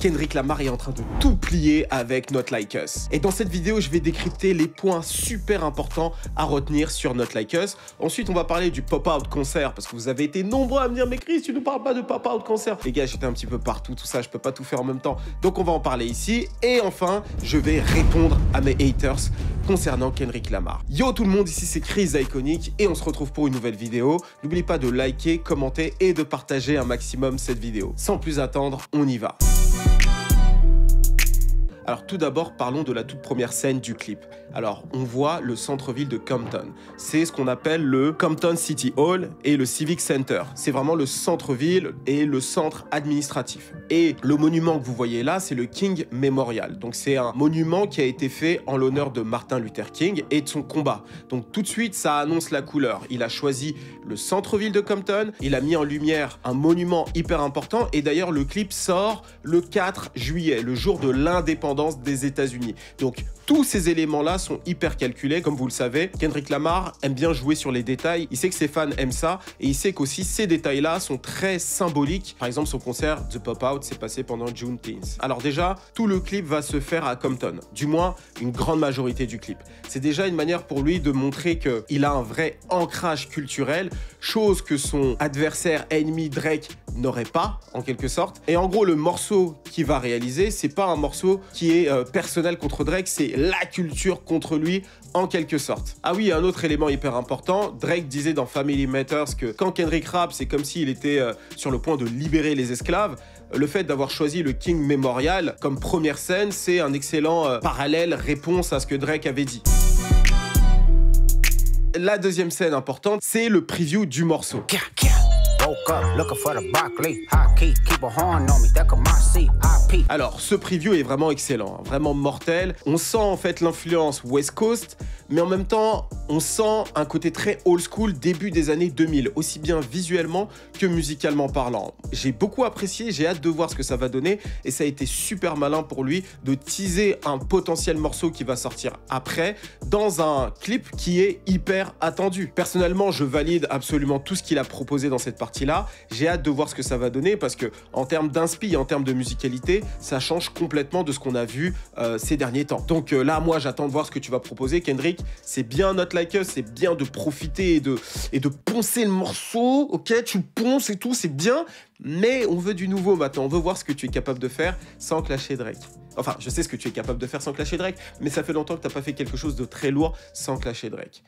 Kendrick Lamar est en train de tout plier avec Not Like Us. Et dans cette vidéo, je vais décrypter les points super importants à retenir sur Not Like Us. Ensuite, on va parler du pop-out concert, parce que vous avez été nombreux à me dire, mais Chris, tu ne parles pas de pop-out concert. Les gars, j'étais un petit peu partout, tout ça, je peux pas tout faire en même temps. Donc on va en parler ici. Et enfin, je vais répondre à mes haters concernant Kendrick Lamar. Yo tout le monde, ici c'est Chris Iconic et on se retrouve pour une nouvelle vidéo. N'oubliez pas de liker, commenter et de partager un maximum cette vidéo. Sans plus attendre, on y va. Alors tout d'abord, parlons de la toute première scène du clip. Alors, on voit le centre-ville de Compton. C'est ce qu'on appelle le Compton City Hall et le Civic Center. C'est vraiment le centre-ville et le centre administratif. Et le monument que vous voyez là, c'est le King Memorial. Donc c'est un monument qui a été fait en l'honneur de Martin Luther King et de son combat. Donc tout de suite, ça annonce la couleur. Il a choisi le centre-ville de Compton, il a mis en lumière un monument hyper important et d'ailleurs le clip sort le 4 juillet, le jour de l'indépendance des États-Unis. Donc tous ces éléments-là sont hyper calculés, comme vous le savez. Kendrick Lamar aime bien jouer sur les détails. Il sait que ses fans aiment ça et il sait qu'aussi ces détails-là sont très symboliques. Par exemple, son concert The Pop Out s'est passé pendant Juneteenth. Alors déjà, tout le clip va se faire à Compton. Du moins, une grande majorité du clip. C'est déjà une manière pour lui de montrer qu'il a un vrai ancrage culturel, chose que son adversaire ennemi Drake n'aurait pas, en quelque sorte. Et en gros, le morceau qu'il va réaliser, c'est pas un morceau qui est euh, personnel contre Drake, c'est la culture contre lui en quelque sorte. Ah oui, un autre élément hyper important, Drake disait dans Family Matters que quand Kendrick rappe, c'est comme s'il était euh, sur le point de libérer les esclaves. Le fait d'avoir choisi le King Memorial comme première scène, c'est un excellent euh, parallèle réponse à ce que Drake avait dit. La deuxième scène importante, c'est le preview du morceau. Alors, ce preview est vraiment excellent, hein, vraiment mortel. On sent en fait l'influence West Coast, mais en même temps, on sent un côté très old school début des années 2000, aussi bien visuellement que musicalement parlant. J'ai beaucoup apprécié, j'ai hâte de voir ce que ça va donner, et ça a été super malin pour lui de teaser un potentiel morceau qui va sortir après dans un clip qui est hyper attendu. Personnellement, je valide absolument tout ce qu'il a proposé dans cette partie-là. J'ai hâte de voir ce que ça va donner parce que en termes d'inspi, en termes de musicalité, ça change complètement de ce qu'on a vu euh, ces derniers temps. Donc euh, là, moi, j'attends de voir ce que tu vas proposer, Kendrick. C'est bien notre c'est bien de profiter et de, et de poncer le morceau, ok? Tu ponces et tout, c'est bien, mais on veut du nouveau maintenant, on veut voir ce que tu es capable de faire sans clasher Drake. Enfin, je sais ce que tu es capable de faire sans clasher Drake, mais ça fait longtemps que t'as pas fait quelque chose de très lourd sans clasher Drake.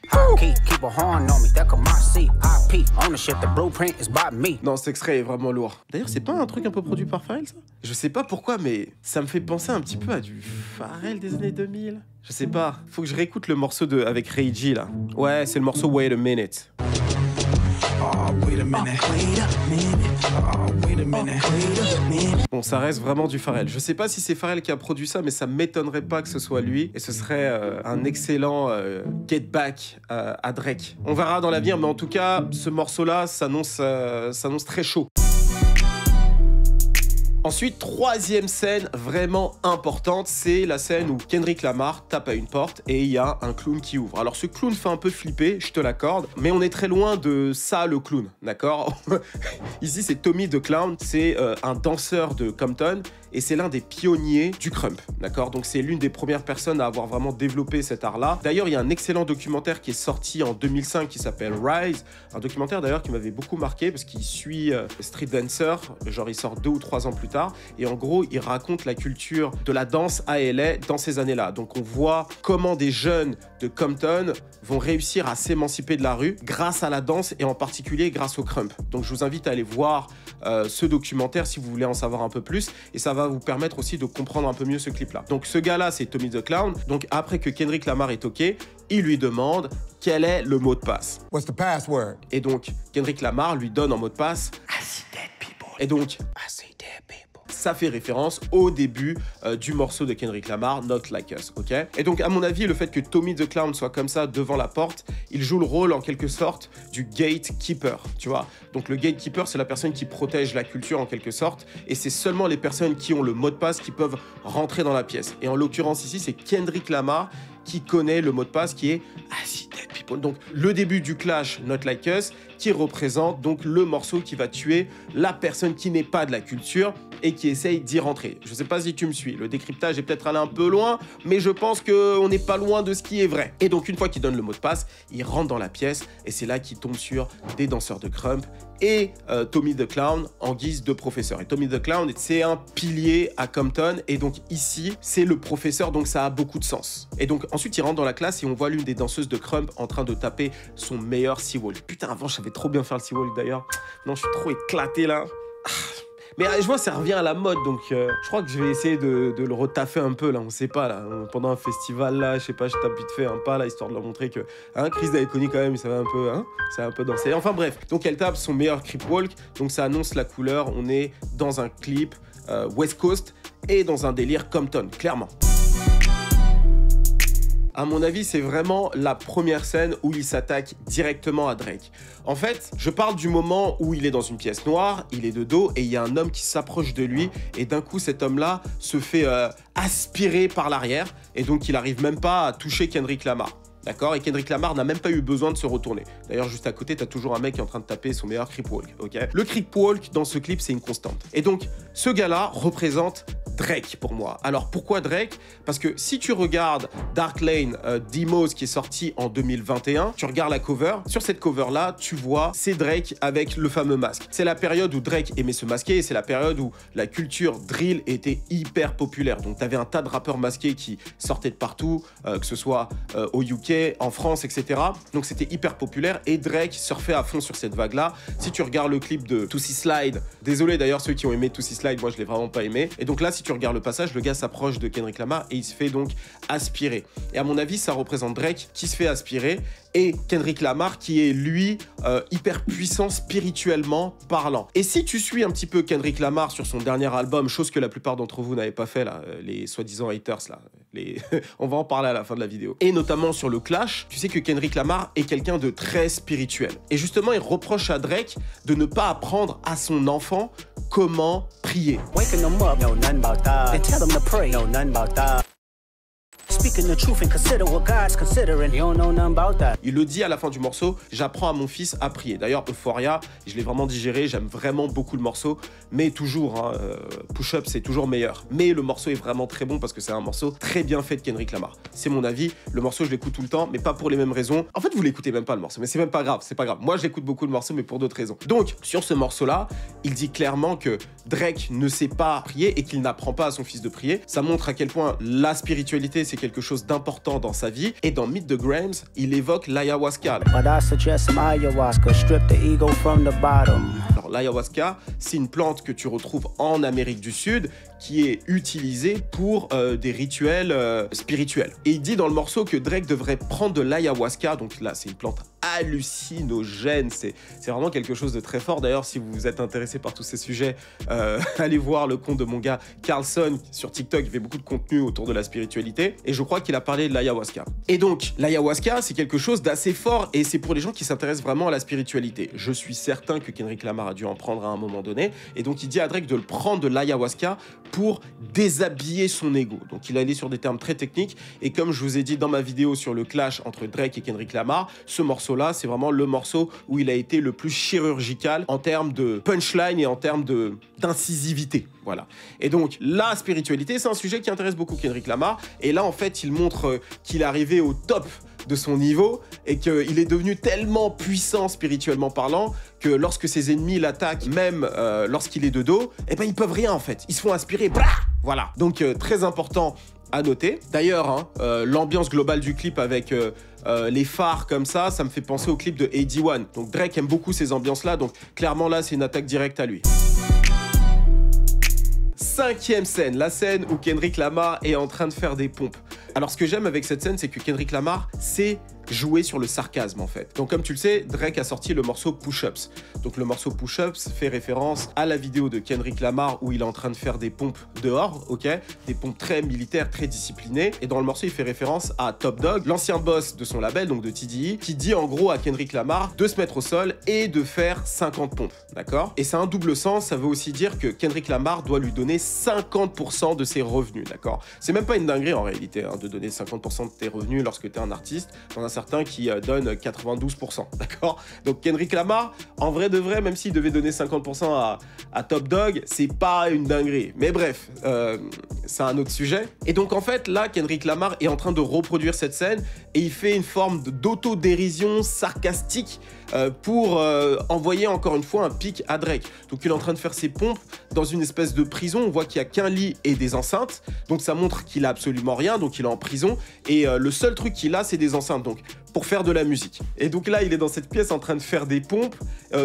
Non, cet extrait est vraiment lourd. D'ailleurs, c'est pas un truc un peu produit par Pharrell, ça? Je sais pas pourquoi, mais ça me fait penser un petit peu à du Pharrell des années 2000. Je sais pas. Faut que je réécoute le morceau de avec G là. Ouais, c'est le morceau Wait a Minute. Bon, ça reste vraiment du Pharrell. Je sais pas si c'est Pharrell qui a produit ça, mais ça m'étonnerait pas que ce soit lui. Et ce serait euh, un excellent euh, get back euh, à Drake. On verra dans l'avenir, mais en tout cas, ce morceau-là s'annonce très chaud. Ensuite, troisième scène vraiment importante, c'est la scène où Kendrick Lamar tape à une porte et il y a un clown qui ouvre. Alors ce clown fait un peu flipper, je te l'accorde, mais on est très loin de ça le clown, d'accord? Ici c'est Tommy the Clown, c'est euh, un danseur de Compton et c'est l'un des pionniers du crump, d'accord? Donc c'est l'une des premières personnes à avoir vraiment développé cet art-là. D'ailleurs, il y a un excellent documentaire qui est sorti en 2005 qui s'appelle Rise, un documentaire d'ailleurs qui m'avait beaucoup marqué parce qu'il suit euh, Street Dancer, genre il sort deux ou trois ans plus tard, et en gros, il raconte la culture de la danse à LA dans ces années-là. Donc on voit comment des jeunes de Compton vont réussir à s'émanciper de la rue grâce à la danse et en particulier grâce au crump. Donc je vous invite à aller voir euh, ce documentaire si vous voulez en savoir un peu plus et ça va vous permettre aussi de comprendre un peu mieux ce clip là. Donc ce gars là c'est Tommy the Clown. Donc après que Kendrick Lamar est ok, il lui demande quel est le mot de passe. What's the password? Et donc Kendrick Lamar lui donne en mot de passe I see dead people. Et donc I see ça fait référence au début euh, du morceau de Kendrick Lamar, Not Like Us, ok? Et donc, à mon avis, le fait que Tommy the Clown soit comme ça devant la porte, il joue le rôle en quelque sorte du gatekeeper, tu vois? Donc, le gatekeeper, c'est la personne qui protège la culture en quelque sorte, et c'est seulement les personnes qui ont le mot de passe qui peuvent rentrer dans la pièce. Et en l'occurrence ici, c'est Kendrick Lamar qui connaît le mot de passe qui est see dead people. Donc, le début du clash Not Like Us, qui représente donc le morceau qui va tuer la personne qui n'est pas de la culture et qui essaye d'y rentrer. Je sais pas si tu me suis, le décryptage est peut-être allé un peu loin, mais je pense qu'on n'est pas loin de ce qui est vrai. Et donc une fois qu'il donne le mot de passe, il rentre dans la pièce et c'est là qu'il tombe sur des danseurs de crump et euh, Tommy the Clown en guise de professeur. Et Tommy the Clown, c'est un pilier à Compton, et donc ici, c'est le professeur, donc ça a beaucoup de sens. Et donc ensuite, il rentre dans la classe et on voit l'une des danseuses de Crump en train de taper son meilleur Seawall. Putain, avant, je savais trop bien faire le Seawall d'ailleurs. Non, je suis trop éclaté là. Ah. Mais je vois, ça revient à la mode, donc euh, je crois que je vais essayer de, le retaffer un peu, là, on sait pas, là, pendant un festival, là, je sais pas, je tape vite fait un pas, là, histoire de leur montrer que, hein, Chris connu quand même, ça va un peu, hein, ça va un peu danser. Enfin bref, donc elle tape son meilleur creep walk, donc ça annonce la couleur, on est dans un clip euh, West Coast et dans un délire Compton, clairement. À mon avis, c'est vraiment la première scène où il s'attaque directement à Drake. En fait, je parle du moment où il est dans une pièce noire, il est de dos et il y a un homme qui s'approche de lui et d'un coup cet homme-là se fait euh, aspirer par l'arrière et donc il arrive même pas à toucher Kendrick Lamar. D'accord Et Kendrick Lamar n'a même pas eu besoin de se retourner. D'ailleurs, juste à côté, t'as toujours un mec qui est en train de taper son meilleur creep walk. Ok? Le creep walk dans ce clip, c'est une constante. Et donc, ce gars-là représente Drake pour moi. Alors pourquoi Drake? Parce que si tu regardes Dark Lane euh, Demos qui est sorti en 2021, tu regardes la cover, sur cette cover là, tu vois c'est Drake avec le fameux masque. C'est la période où Drake aimait se masquer et c'est la période où la culture drill était hyper populaire. Donc tu avais un tas de rappeurs masqués qui sortaient de partout, euh, que ce soit euh, au UK, en France, etc. Donc c'était hyper populaire et Drake surfait à fond sur cette vague là. Si tu regardes le clip de Tootsie Slide, désolé d'ailleurs ceux qui ont aimé Tootsie Slide, moi je l'ai vraiment pas aimé. Et donc là si tu regardes le passage, le gars s'approche de Kendrick Lamar et il se fait donc aspirer. Et à mon avis, ça représente Drake qui se fait aspirer et Kendrick Lamar qui est lui euh, hyper puissant spirituellement parlant. Et si tu suis un petit peu Kendrick Lamar sur son dernier album, chose que la plupart d'entre vous n'avaient pas fait là, euh, les soi-disant haters là, on va en parler à la fin de la vidéo. Et notamment sur le clash, tu sais que Kendrick Lamar est quelqu'un de très spirituel. Et justement, il reproche à Drake de ne pas apprendre à son enfant comment prier. Il le dit à la fin du morceau, j'apprends à mon fils à prier. D'ailleurs, Euphoria, je l'ai vraiment digéré, j'aime vraiment beaucoup le morceau, mais toujours, hein, euh, Push Up, c'est toujours meilleur. Mais le morceau est vraiment très bon parce que c'est un morceau très bien fait de Kendrick Lamar. C'est mon avis, le morceau, je l'écoute tout le temps, mais pas pour les mêmes raisons. En fait, vous l'écoutez même pas le morceau, mais c'est même pas grave, c'est pas grave. Moi, j'écoute beaucoup le morceau, mais pour d'autres raisons. Donc, sur ce morceau-là, il dit clairement que Drake ne sait pas prier et qu'il n'apprend pas à son fils de prier. Ça montre à quel point la spiritualité, c'est quelque chose d'important dans sa vie. Et dans Meet the Grams, il évoque l'ayahuasca. Alors l'ayahuasca, c'est une plante que tu retrouves en Amérique du Sud qui est utilisée pour euh, des rituels euh, spirituels. Et il dit dans le morceau que Drake devrait prendre de l'ayahuasca, donc là c'est une plante hallucinogène. C'est vraiment quelque chose de très fort. D'ailleurs, si vous êtes intéressé par tous ces sujets, euh, allez voir le compte de mon gars Carlson sur TikTok. Il fait beaucoup de contenu autour de la spiritualité. Et je crois qu'il a parlé de l'ayahuasca. Et donc, l'ayahuasca, c'est quelque chose d'assez fort et c'est pour les gens qui s'intéressent vraiment à la spiritualité. Je suis certain que Kendrick Lamar a dû en prendre à un moment donné. Et donc, il dit à Drake de le prendre de l'ayahuasca pour déshabiller son ego. Donc, il allé sur des termes très techniques. Et comme je vous ai dit dans ma vidéo sur le clash entre Drake et Kendrick Lamar, ce morceau là c'est vraiment le morceau où il a été le plus chirurgical en termes de punchline et en termes d'incisivité. Voilà. Et donc, la spiritualité, c'est un sujet qui intéresse beaucoup Kendrick Lamar. Et là, en fait, il montre euh, qu'il est arrivé au top de son niveau et qu'il est devenu tellement puissant spirituellement parlant que lorsque ses ennemis l'attaquent, même euh, lorsqu'il est de dos, eh ben ils peuvent rien en fait. Ils se font aspirer. voilà. Donc euh, très important à noter. D'ailleurs, hein, euh, l'ambiance globale du clip avec les phares comme ça, ça me fait penser au clip de AD1. Donc Drake aime beaucoup ces ambiances-là, donc clairement là, c'est une attaque directe à lui. Cinquième scène, la scène où Kendrick Lamar est en train de faire des pompes. Alors ce que j'aime avec cette scène, c'est que Kendrick Lamar, c'est jouer sur le sarcasme en fait. Donc comme tu le sais, Drake a sorti le morceau Push-Ups. Donc le morceau Push-Ups fait référence à la vidéo de Kendrick Lamar où il est en train de faire des pompes dehors, ok? Des pompes très militaires, très disciplinées. Et dans le morceau, il fait référence à Top Dog, l'ancien boss de son label, donc de TDI, qui dit en gros à Kendrick Lamar de se mettre au sol et de faire 50 pompes, d'accord? Et c'est un double sens, ça veut aussi dire que Kendrick Lamar doit lui donner 50% de ses revenus, d'accord? C'est même pas une dinguerie en réalité hein, de donner 50% de tes revenus lorsque tu es un artiste. Dans un certains qui euh, donnent 92%, d'accord? Donc Kendrick Lamar, en vrai de vrai, même s'il devait donner 50% à, Top Dog, c'est pas une dinguerie. Mais bref, euh, c'est un autre sujet. Et donc en fait, là, Kendrick Lamar est en train de reproduire cette scène et il fait une forme d'autodérision sarcastique euh, pour euh, envoyer encore une fois un pic à Drake. Donc il est en train de faire ses pompes dans une espèce de prison. On voit qu'il y a qu'un lit et des enceintes. Donc ça montre qu'il a absolument rien. Donc il est en prison. Et euh, le seul truc qu'il a, c'est des enceintes. Donc pour faire de la musique. Et donc là, il est dans cette pièce en train de faire des pompes,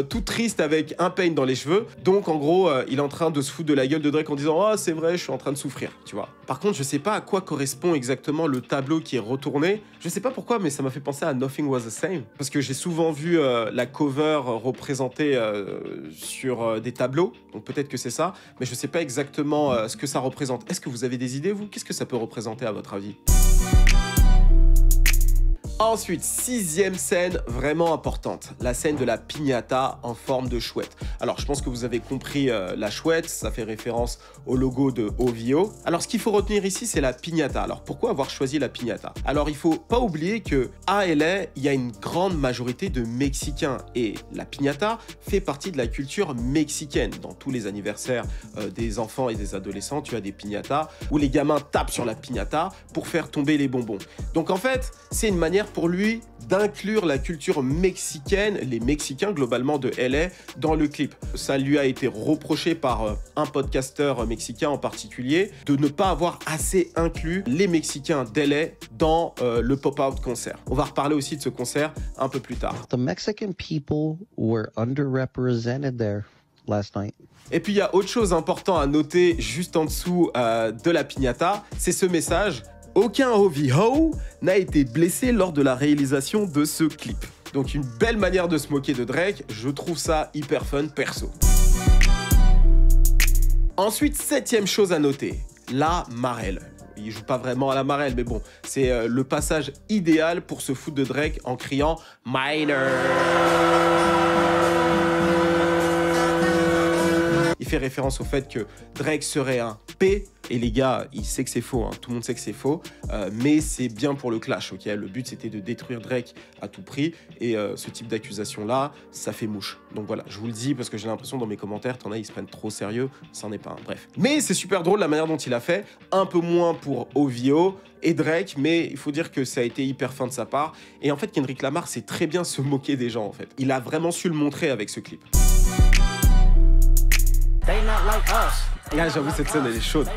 tout triste avec un pain dans les cheveux. Donc en gros, il est en train de se foutre de la gueule de Drake en disant "Ah, oh, c'est vrai, je suis en train de souffrir", tu vois. Par contre, je sais pas à quoi correspond exactement le tableau qui est retourné. Je sais pas pourquoi, mais ça m'a fait penser à Nothing Was the Same parce que j'ai souvent vu la cover représentée euh, sur euh, des tableaux. Donc peut-être que c'est ça, mais je sais pas exactement euh, ce que ça représente. Est-ce que vous avez des idées, vous? Qu'est-ce que ça peut représenter à votre avis? Ensuite, sixième scène vraiment importante, la scène de la piñata en forme de chouette. Alors, je pense que vous avez compris euh, la chouette, ça fait référence au logo de OVO. Alors, ce qu'il faut retenir ici, c'est la piñata. Alors, pourquoi avoir choisi la piñata? Alors, il faut pas oublier que à LA, il y a une grande majorité de Mexicains et la piñata fait partie de la culture mexicaine. Dans tous les anniversaires euh, des enfants et des adolescents, tu as des piñatas où les gamins tapent sur la piñata pour faire tomber les bonbons. Donc, en fait, c'est une manière pour lui d'inclure la culture mexicaine, les Mexicains globalement de LA, dans le clip. Ça lui a été reproché par euh, un podcasteur mexicain en particulier de ne pas avoir assez inclus les Mexicains d'LA dans euh, le pop-out concert. On va reparler aussi de ce concert un peu plus tard. The Mexican people were underrepresented there. Last night. Et puis il y a autre chose important à noter juste en dessous euh, de la piñata, c'est ce message aucun OVO n'a été blessé lors de la réalisation de ce clip. Donc une belle manière de se moquer de Drake, je trouve ça hyper fun perso. Ensuite, septième chose à noter, la marelle. Il joue pas vraiment à la marelle, mais bon, c'est euh, le passage idéal pour se foutre de Drake en criant Minor. Il fait référence au fait que Drake serait un P. Et les gars, il sait que c'est faux, hein. tout le monde sait que c'est faux, euh, mais c'est bien pour le clash, ok? Le but c'était de détruire Drake à tout prix, et euh, ce type d'accusation-là, ça fait mouche. Donc voilà, je vous le dis parce que j'ai l'impression dans mes commentaires, t'en as, ils se prennent trop sérieux, ça n'en est pas un, bref. Mais c'est super drôle la manière dont il a fait, un peu moins pour OVO et Drake, mais il faut dire que ça a été hyper fin de sa part, et en fait Kendrick Lamar sait très bien se moquer des gens en fait. Il a vraiment su le montrer avec ce clip. Là, j'avoue, cette scène, elle est chaude.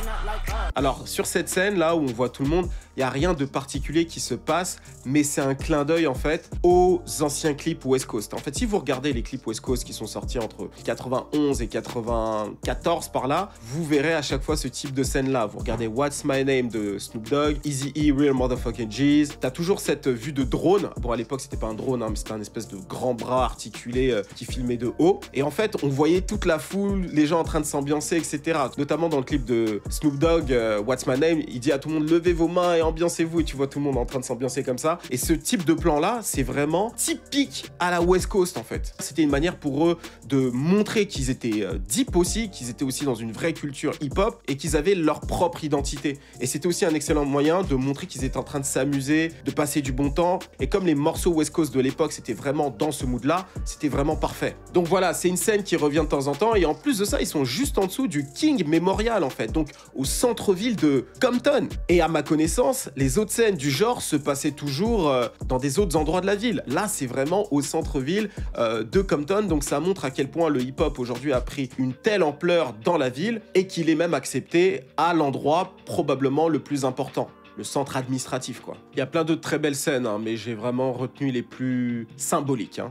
Alors, sur cette scène, là, où on voit tout le monde, il n'y a rien de particulier qui se passe, mais c'est un clin d'œil en fait aux anciens clips West Coast. En fait, si vous regardez les clips West Coast qui sont sortis entre 91 et 94 par là, vous verrez à chaque fois ce type de scène là. Vous regardez What's My Name de Snoop Dogg, Easy E, Real Motherfucking G's. T'as toujours cette vue de drone. Bon, à l'époque, c'était pas un drone, hein, mais c'était un espèce de grand bras articulé euh, qui filmait de haut. Et en fait, on voyait toute la foule, les gens en train de s'ambiancer, etc. Notamment dans le clip de Snoop Dogg, euh, What's My Name, il dit à tout le monde levez vos mains et ambiancez-vous et tu vois tout le monde en train de s'ambiancer comme ça. Et ce type de plan-là, c'est vraiment typique à la West Coast en fait. C'était une manière pour eux de montrer qu'ils étaient euh, deep aussi, qu'ils étaient aussi dans une vraie culture hip-hop et qu'ils avaient leur propre identité. Et c'était aussi un excellent moyen de montrer qu'ils étaient en train de s'amuser, de passer du bon temps. Et comme les morceaux West Coast de l'époque, c'était vraiment dans ce mood-là, c'était vraiment parfait. Donc voilà, c'est une scène qui revient de temps en temps et en plus de ça, ils sont juste en dessous du King Memorial en fait, donc au centre-ville de Compton. Et à ma connaissance, les autres scènes du genre se passaient toujours euh, dans des autres endroits de la ville. Là, c'est vraiment au centre-ville euh, de Compton, donc ça montre à quel point le hip-hop aujourd'hui a pris une telle ampleur dans la ville et qu'il est même accepté à l'endroit probablement le plus important le centre administratif quoi. Il y a plein de très belles scènes, hein, mais j'ai vraiment retenu les plus symboliques. Hein.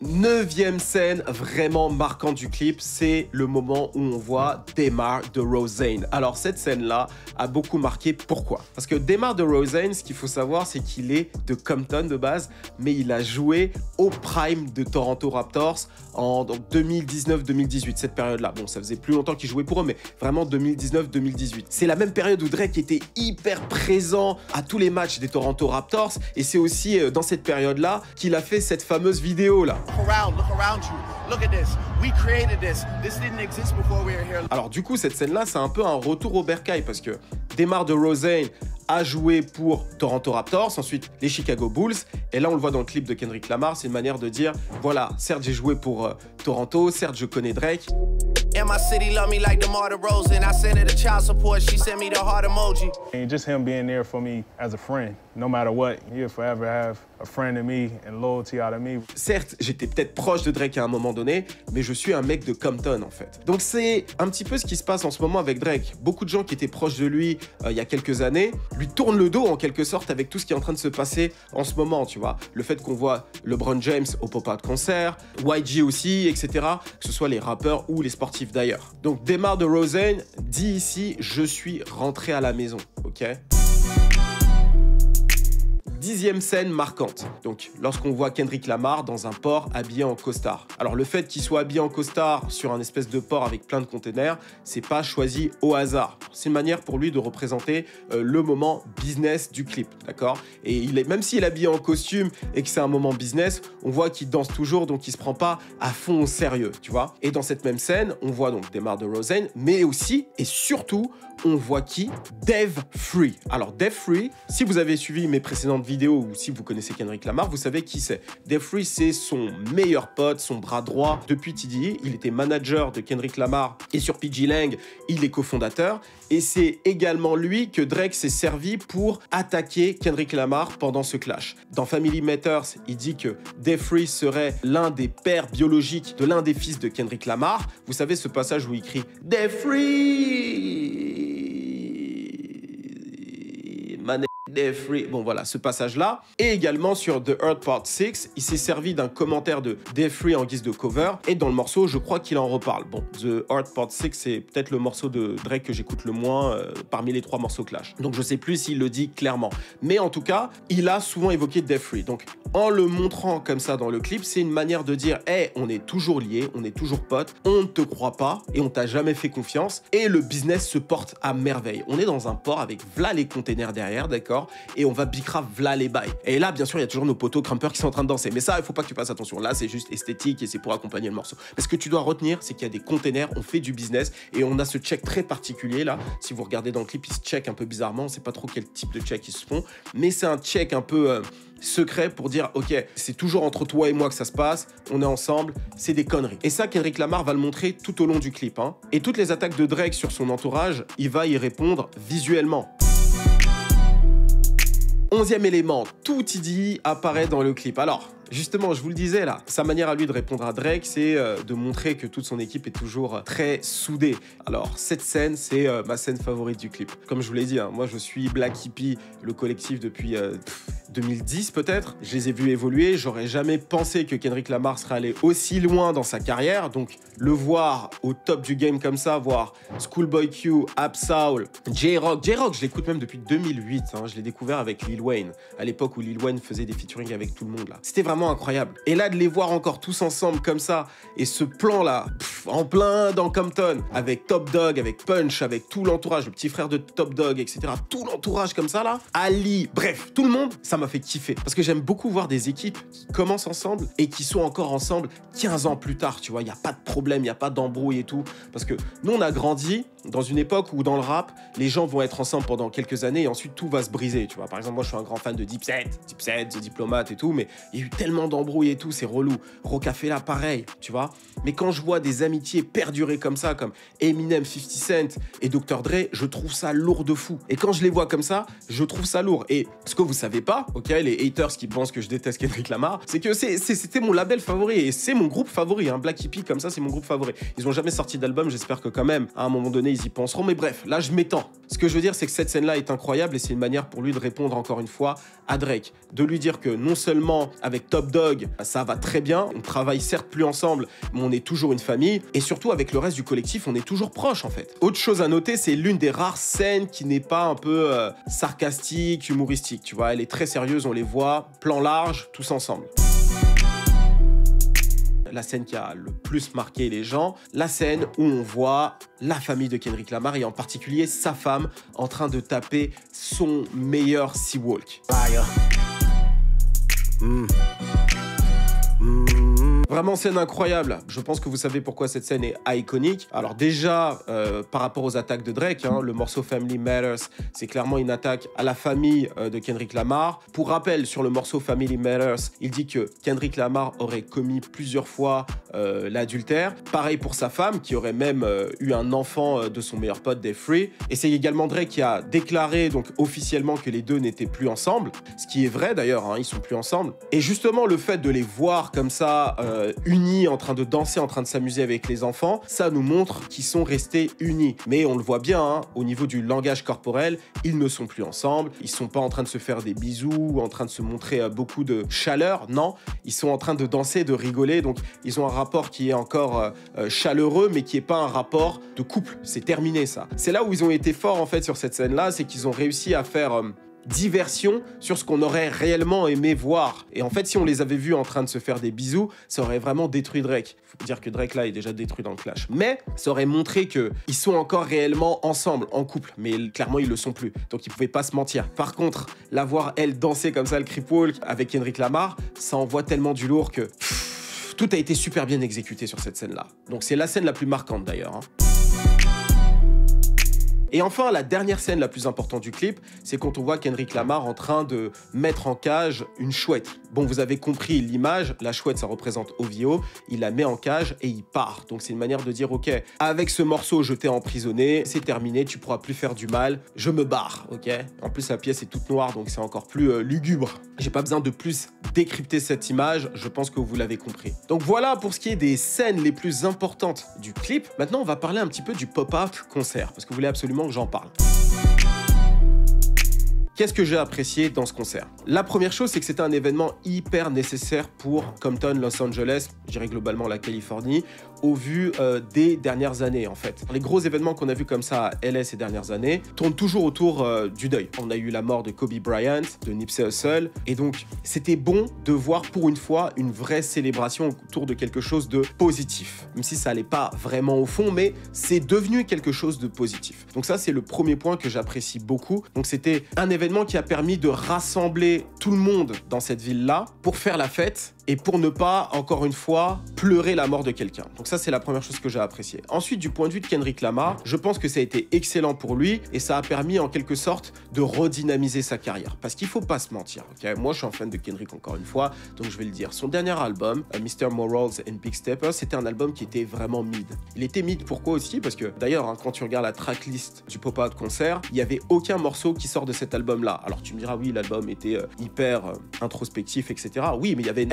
Neuvième scène vraiment marquante du clip, c'est le moment où on voit Demar de Roseanne. Alors cette scène-là a beaucoup marqué. Pourquoi? Parce que Demar de Roseanne, ce qu'il faut savoir, c'est qu'il est de Compton de base, mais il a joué au prime de Toronto Raptors en 2019-2018, cette période-là. Bon, ça faisait plus longtemps qu'il jouait pour eux, mais vraiment 2019-2018. C'est la même période où Drake était hyper présent à tous les matchs des Toronto Raptors, et c'est aussi euh, dans cette période-là qu'il a fait cette fameuse vidéo là. Alors du coup, cette scène-là, c'est un peu un retour au bercail parce que démarre de Roseanne a joué pour Toronto Raptors, ensuite les Chicago Bulls. Et là, on le voit dans le clip de Kendrick Lamar, c'est une manière de dire voilà, certes, j'ai joué pour euh, Toronto, certes, je connais Drake. And my city love me like DeMar DeRozan. I sent her the child support, she sent me the heart emoji. And just him being there for me as a friend, no matter what, he'll forever have Certes, j'étais peut-être proche de Drake à un moment donné, mais je suis un mec de Compton en fait. Donc c'est un petit peu ce qui se passe en ce moment avec Drake. Beaucoup de gens qui étaient proches de lui euh, il y a quelques années lui tournent le dos en quelque sorte avec tout ce qui est en train de se passer en ce moment, tu vois. Le fait qu'on voit LeBron James au pop-out concert, YG aussi, etc. Que ce soit les rappeurs ou les sportifs d'ailleurs. Donc Demar de Rosen dit ici je suis rentré à la maison, ok? Dixième scène marquante. Donc, lorsqu'on voit Kendrick Lamar dans un port habillé en costard. Alors, le fait qu'il soit habillé en costard sur un espèce de port avec plein de containers, c'est pas choisi au hasard. C'est une manière pour lui de représenter euh, le moment business du clip, d'accord? Et il est, même s'il est habillé en costume et que c'est un moment business, on voit qu'il danse toujours, donc il se prend pas à fond au sérieux, tu vois? Et dans cette même scène, on voit donc Demar de Rosen, mais aussi et surtout, on voit qui? Dev Free. Alors, Dev Free, si vous avez suivi mes précédentes vidéo ou si vous connaissez Kendrick Lamar, vous savez qui c'est. Dave Free, c'est son meilleur pote, son bras droit depuis TDE. Il était manager de Kendrick Lamar et sur PG Lang, il est cofondateur. Et c'est également lui que Drake s'est servi pour attaquer Kendrick Lamar pendant ce clash. Dans Family Matters, il dit que Dave Free serait l'un des pères biologiques de l'un des fils de Kendrick Lamar. Vous savez ce passage où il crie Dave Free Free. Bon voilà, ce passage-là. Et également sur The Earth Part 6, il s'est servi d'un commentaire de Free en guise de cover. Et dans le morceau, je crois qu'il en reparle. Bon, The Earth Part 6, c'est peut-être le morceau de Drake que j'écoute le moins euh, parmi les trois morceaux Clash. Donc je sais plus s'il le dit clairement. Mais en tout cas, il a souvent évoqué Free. Donc en le montrant comme ça dans le clip, c'est une manière de dire Hey, on est toujours liés, on est toujours potes, on ne te croit pas et on t'a jamais fait confiance. Et le business se porte à merveille. On est dans un port avec v'là les containers derrière, d'accord? Et on va bicrave v'là les bails. Et là, bien sûr, il y a toujours nos potos crampeurs qui sont en train de danser. Mais ça, il faut pas que tu fasses attention. Là, c'est juste esthétique et c'est pour accompagner le morceau. Mais ce que tu dois retenir, c'est qu'il y a des containers, on fait du business et on a ce check très particulier là. Si vous regardez dans le clip, il se check un peu bizarrement. On sait pas trop quel type de check ils se font, mais c'est un check un peu. Euh, secret pour dire ok c'est toujours entre toi et moi que ça se passe on est ensemble c'est des conneries et ça Kendrick Lamar va le montrer tout au long du clip hein. et toutes les attaques de Drake sur son entourage il va y répondre visuellement Onzième élément, tout dit apparaît dans le clip. Alors, Justement, je vous le disais là, sa manière à lui de répondre à Drake, c'est euh, de montrer que toute son équipe est toujours euh, très soudée. Alors, cette scène, c'est euh, ma scène favorite du clip. Comme je vous l'ai dit, hein, moi je suis Black Hippie, le collectif depuis 2010 peut-être. Je les ai vus évoluer. J'aurais jamais pensé que Kendrick Lamar serait allé aussi loin dans sa carrière. Donc le voir au top du game comme ça, voir Schoolboy Q, Soul, J-Rock. J-Rock, je l'écoute même depuis 2008. Hein. Je l'ai découvert avec Lil Wayne, à l'époque où Lil Wayne faisait des featuring avec tout le monde là. C'était vraiment incroyable. Et là, de les voir encore tous ensemble comme ça, et ce plan là, en plein dans Compton, avec Top Dog, avec Punch, avec tout l'entourage, le petit frère de Top Dog, etc. Tout l'entourage comme ça là, Ali, bref, tout le monde, ça m'a fait kiffer. Parce que j'aime beaucoup voir des équipes qui commencent ensemble et qui sont encore ensemble 15 ans plus tard, tu vois. Il n'y a pas de problème, il n'y a pas d'embrouille et tout. Parce que nous, on a grandi dans une époque où dans le rap, les gens vont être ensemble pendant quelques années et ensuite tout va se briser, tu vois. Par exemple, moi, je suis un grand fan de Dipset, Dipset, The Diplomate et tout, mais il y a eu tellement d'embrouilles et tout, c'est relou. Rocafella, pareil, tu vois. Mais quand je vois des amitiés perdurer comme ça, comme Eminem, 50 Cent et Dr. Dre, je trouve ça lourd de fou. Et quand je les vois comme ça, je trouve ça lourd. Et ce que vous savez pas, ok, les haters qui pensent que je déteste Kendrick Lamar, c'est que c'était mon label favori et c'est mon groupe favori. Hein. Black Hippie, comme ça, c'est mon groupe favori. Ils ont jamais sorti d'album, j'espère que quand même, à un moment donné, ils y penseront. Mais bref, là, je m'étends. Ce que je veux dire, c'est que cette scène-là est incroyable et c'est une manière pour lui de répondre encore une fois à Drake. De lui dire que non seulement avec Top Ça va très bien, on travaille certes plus ensemble, mais on est toujours une famille. Et surtout, avec le reste du collectif, on est toujours proche en fait. Autre chose à noter, c'est l'une des rares scènes qui n'est pas un peu euh, sarcastique, humoristique. Tu vois, elle est très sérieuse, on les voit, plan large, tous ensemble la scène qui a le plus marqué les gens, la scène où on voit la famille de Kendrick Lamar et en particulier sa femme en train de taper son meilleur Seawalk. Mm. Mm. Vraiment scène incroyable. Je pense que vous savez pourquoi cette scène est iconique. Alors déjà, euh, par rapport aux attaques de Drake, hein, le morceau Family Matters, c'est clairement une attaque à la famille euh, de Kendrick Lamar. Pour rappel, sur le morceau Family Matters, il dit que Kendrick Lamar aurait commis plusieurs fois euh, l'adultère. Pareil pour sa femme, qui aurait même eu un enfant de son meilleur pote, Dave Free. Et c'est également Drake qui a déclaré donc officiellement que les deux n'étaient plus ensemble, ce qui est vrai d'ailleurs, hein, ils sont plus ensemble. Et justement, le fait de les voir comme ça, euh, unis, en train de danser, en train de s'amuser avec les enfants, ça nous montre qu'ils sont restés unis. Mais on le voit bien, hein, au niveau du langage corporel, ils ne sont plus ensemble, ils sont pas en train de se faire des bisous, en train de se montrer euh, beaucoup de chaleur, non, ils sont en train de danser, de rigoler, donc ils ont un rapport qui est encore euh, chaleureux, mais qui est pas un rapport de couple. C'est terminé ça. C'est là où ils ont été forts en fait sur cette scène-là, c'est qu'ils ont réussi à faire diversion sur ce qu'on aurait réellement aimé voir. Et en fait, si on les avait vus en train de se faire des bisous, ça aurait vraiment détruit Drake. Faut dire que Drake là est déjà détruit dans le clash. Mais ça aurait montré que ils sont encore réellement ensemble, en couple. Mais clairement, ils le sont plus. Donc ils pouvaient pas se mentir. Par contre, la voir elle danser comme ça le creep walk avec Kendrick Lamar, ça envoie tellement du lourd que tout a été super bien exécuté sur cette scène là. Donc c'est la scène la plus marquante d'ailleurs. Hein. Et enfin, la dernière scène la plus importante du clip, c'est quand on voit Kendrick Lamar en train de mettre en cage une chouette. Bon, vous avez compris l'image, la chouette, ça représente Ovio, il la met en cage et il part. Donc c'est une manière de dire, ok, avec ce morceau, je t'ai emprisonné, c'est terminé, tu pourras plus faire du mal, je me barre, ok? En plus, la pièce est toute noire, donc c'est encore plus euh, lugubre. J'ai pas besoin de plus décrypter cette image, je pense que vous l'avez compris. Donc voilà pour ce qui est des scènes les plus importantes du clip. Maintenant, on va parler un petit peu du pop-up concert, parce que vous voulez absolument j'en parle. Qu'est-ce que j'ai apprécié dans ce concert? La première chose, c'est que c'était un événement hyper nécessaire pour Compton, Los Angeles, je dirais globalement la Californie, au vu euh, des dernières années en fait. Les gros événements qu'on a vus comme ça à LA ces dernières années tournent toujours autour euh, du deuil. On a eu la mort de Kobe Bryant, de Nipsey Hussle, et donc c'était bon de voir pour une fois une vraie célébration autour de quelque chose de positif. Même si ça allait pas vraiment au fond, mais c'est devenu quelque chose de positif. Donc ça c'est le premier point que j'apprécie beaucoup. Donc c'était un événement qui a permis de rassembler tout le monde dans cette ville-là pour faire la fête et pour ne pas, encore une fois, pleurer la mort de quelqu'un. Donc ça, c'est la première chose que j'ai appréciée. Ensuite, du point de vue de Kendrick Lamar, je pense que ça a été excellent pour lui et ça a permis en quelque sorte de redynamiser sa carrière. Parce qu'il faut pas se mentir, ok? Moi, je suis un fan de Kendrick encore une fois, donc je vais le dire. Son dernier album, euh, Mr. Morals and Big Stepper, c'était un album qui était vraiment mid. Il était mid pourquoi aussi? Parce que d'ailleurs, hein, quand tu regardes la tracklist du pop-out concert, il y avait aucun morceau qui sort de cet album-là. Alors tu me diras, oui, l'album était euh, hyper euh, introspectif, etc. Oui, mais il y avait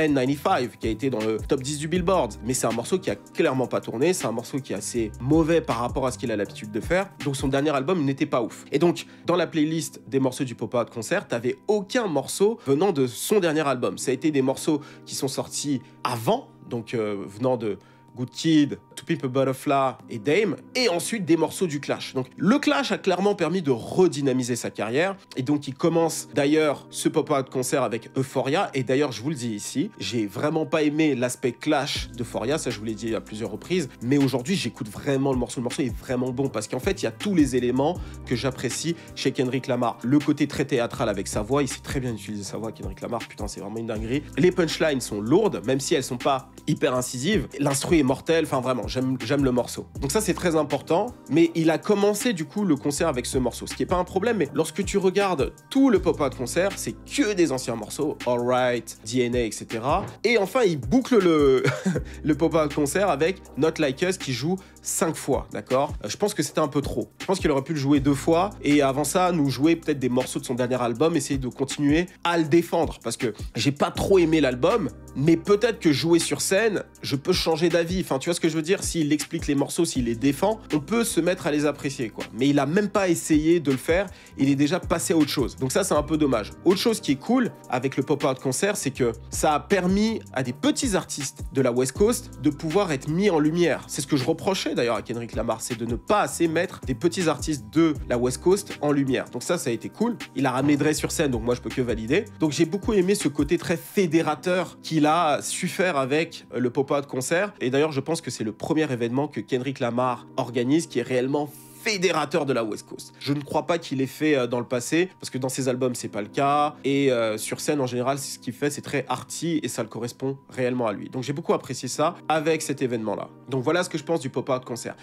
qui a été dans le top 10 du Billboard. Mais c'est un morceau qui a clairement pas tourné, c'est un morceau qui est assez mauvais par rapport à ce qu'il a l'habitude de faire. Donc son dernier album n'était pas ouf. Et donc, dans la playlist des morceaux du pop-out concert, t'avais aucun morceau venant de son dernier album. Ça a été des morceaux qui sont sortis avant, donc euh, venant de Good Kid, To Pimp a Butterfly et Dame, et ensuite des morceaux du Clash. Donc le Clash a clairement permis de redynamiser sa carrière, et donc il commence d'ailleurs ce pop-out concert avec Euphoria, et d'ailleurs je vous le dis ici, j'ai vraiment pas aimé l'aspect Clash d'Euphoria, ça je vous l'ai dit à plusieurs reprises, mais aujourd'hui j'écoute vraiment le morceau, le morceau est vraiment bon, parce qu'en fait il y a tous les éléments que j'apprécie chez Kendrick Lamar. Le côté très théâtral avec sa voix, il sait très bien utiliser sa voix, Kendrick Lamar, putain c'est vraiment une dinguerie. Les punchlines sont lourdes, même si elles sont pas hyper incisives, l'instru est mortel, enfin vraiment j'aime le morceau. Donc ça c'est très important, mais il a commencé du coup le concert avec ce morceau, ce qui est pas un problème, mais lorsque tu regardes tout le pop-out concert, c'est que des anciens morceaux, Alright, DNA, etc. Et enfin il boucle le, le pop-out concert avec Not Like Us qui joue 5 fois, d'accord? Euh, Je pense que c'était un peu trop. Je pense qu'il aurait pu le jouer deux fois et avant ça nous jouer peut-être des morceaux de son dernier album, essayer de continuer à le défendre parce que j'ai pas trop aimé l'album, mais peut-être que jouer sur scène, je peux changer d'avis. Enfin, tu vois ce que je veux dire? S'il explique les morceaux, s'il les défend, on peut se mettre à les apprécier, quoi. Mais il a même pas essayé de le faire, il est déjà passé à autre chose. Donc ça, c'est un peu dommage. Autre chose qui est cool avec le pop-out concert, c'est que ça a permis à des petits artistes de la West Coast de pouvoir être mis en lumière. C'est ce que je reprochais d'ailleurs à Kendrick Lamar, c'est de ne pas assez mettre des petits artistes de la West Coast en lumière. Donc ça, ça a été cool. Il a ramené Dre sur scène, donc moi je peux que valider. Donc j'ai beaucoup aimé ce côté très fédérateur qu'il a su faire avec le pop-out concert. Et d'ailleurs, je pense que c'est le premier événement que Kendrick Lamar organise qui est réellement fédérateur de la West Coast. Je ne crois pas qu'il ait fait euh, dans le passé, parce que dans ses albums, c'est pas le cas. Et euh, sur scène, en général, ce qu'il fait, c'est très arty et ça le correspond réellement à lui. Donc j'ai beaucoup apprécié ça avec cet événement-là. Donc voilà ce que je pense du pop-out concert.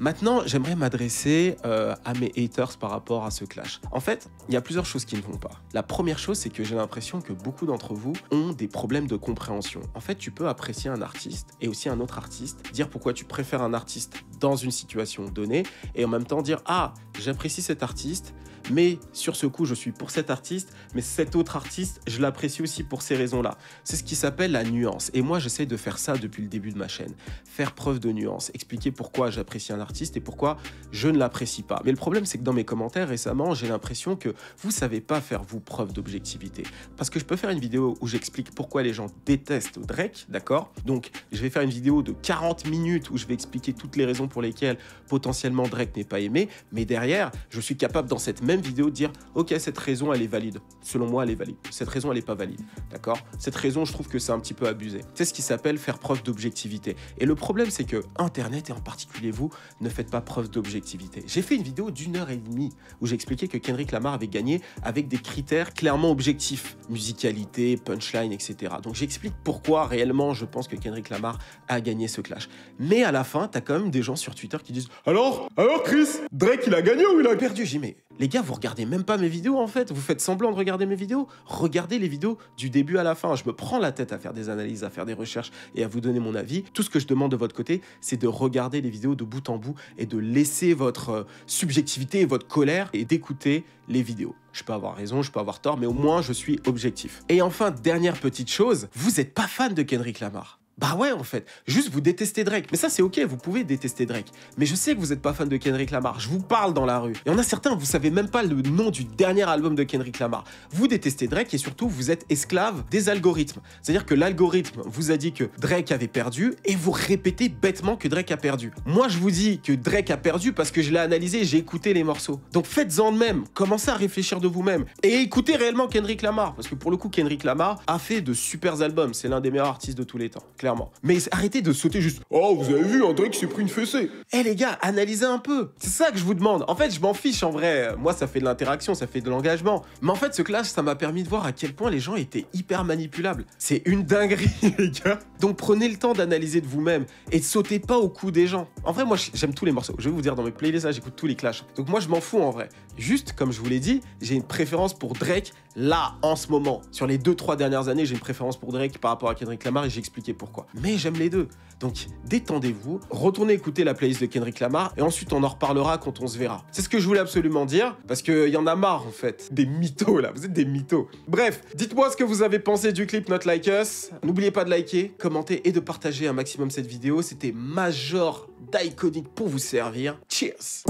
Maintenant, j'aimerais m'adresser euh, à mes haters par rapport à ce clash. En fait, il y a plusieurs choses qui ne vont pas. La première chose, c'est que j'ai l'impression que beaucoup d'entre vous ont des problèmes de compréhension. En fait, tu peux apprécier un artiste et aussi un autre artiste, dire pourquoi tu préfères un artiste dans une situation donnée, et en même temps dire Ah, j'apprécie cet artiste, mais sur ce coup, je suis pour cet artiste, mais cet autre artiste, je l'apprécie aussi pour ces raisons-là. C'est ce qui s'appelle la nuance. Et moi, j'essaie de faire ça depuis le début de ma chaîne. Faire preuve de nuance, expliquer pourquoi j'apprécie un artiste et pourquoi je ne l'apprécie pas. Mais le problème, c'est que dans mes commentaires récemment, j'ai l'impression que vous savez pas faire vous preuve d'objectivité. Parce que je peux faire une vidéo où j'explique pourquoi les gens détestent Drake, d'accord? Donc, je vais faire une vidéo de 40 minutes où je vais expliquer toutes les raisons pour lesquelles potentiellement Drake n'est pas aimé, mais derrière, je suis capable dans cette même vidéo de dire ok cette raison elle est valide. Selon moi elle est valide. Cette raison elle n'est pas valide. D'accord? Cette raison je trouve que c'est un petit peu abusé. C'est ce qui s'appelle faire preuve d'objectivité. Et le problème c'est que Internet et en particulier vous ne faites pas preuve d'objectivité. J'ai fait une vidéo d'une heure et demie où j'expliquais que Kendrick Lamar avait gagné avec des critères clairement objectifs. Musicalité, punchline, etc. Donc j'explique pourquoi réellement je pense que Kendrick Lamar a gagné ce clash. Mais à la fin, t'as quand même des gens sur Twitter qui disent Alors? Alors Chris? Drake il a gagné ou il a perdu? J'ai mais les gars, vous regardez même pas mes vidéos en fait, vous faites semblant de regarder mes vidéos. Regardez les vidéos du début à la fin. Je me prends la tête à faire des analyses, à faire des recherches et à vous donner mon avis. Tout ce que je demande de votre côté, c'est de regarder les vidéos de bout en bout et de laisser votre euh, subjectivité et votre colère et d'écouter les vidéos. Je peux avoir raison, je peux avoir tort, mais au moins je suis objectif. Et enfin, dernière petite chose, vous n'êtes pas fan de Kendrick Lamar. Bah ouais, en fait. Juste, vous détestez Drake. Mais ça, c'est ok, vous pouvez détester Drake. Mais je sais que vous n'êtes pas fan de Kendrick Lamar. Je vous parle dans la rue. Et on a certains, vous savez même pas le nom du dernier album de Kendrick Lamar. Vous détestez Drake et surtout, vous êtes esclave des algorithmes. C'est-à-dire que l'algorithme vous a dit que Drake avait perdu et vous répétez bêtement que Drake a perdu. Moi, je vous dis que Drake a perdu parce que je l'ai analysé j'ai écouté les morceaux. Donc faites-en de même. Commencez à réfléchir de vous-même. Et écoutez réellement Kendrick Lamar. Parce que pour le coup, Kendrick Lamar a fait de super albums. C'est l'un des meilleurs artistes de tous les temps, Mais arrêtez de sauter juste. Oh, vous avez vu, Drake s'est pris une fessée. Eh les gars, analysez un peu. C'est ça que je vous demande. En fait, je m'en fiche en vrai. Moi, ça fait de l'interaction, ça fait de l'engagement. Mais en fait, ce clash, ça m'a permis de voir à quel point les gens étaient hyper manipulables. C'est une dinguerie, les gars. Donc prenez le temps d'analyser de vous-même et de sauter pas au cou des gens. En vrai, moi, j'aime tous les morceaux. Je vais vous dire, dans mes playlists, j'écoute tous les clashs. Donc moi, je m'en fous en vrai. Juste, comme je vous l'ai dit, j'ai une préférence pour Drake là, en ce moment. Sur les 2-3 dernières années, j'ai une préférence pour Drake par rapport à Kendrick Lamar et j'ai expliqué pourquoi. Mais j'aime les deux. Donc détendez-vous, retournez écouter la playlist de Kendrick Lamar et ensuite on en reparlera quand on se verra. C'est ce que je voulais absolument dire parce qu'il y en a marre en fait. Des mythos là, vous êtes des mythos. Bref, dites-moi ce que vous avez pensé du clip Not Like Us. N'oubliez pas de liker, commenter et de partager un maximum cette vidéo. C'était Major d'Iconic pour vous servir. Cheers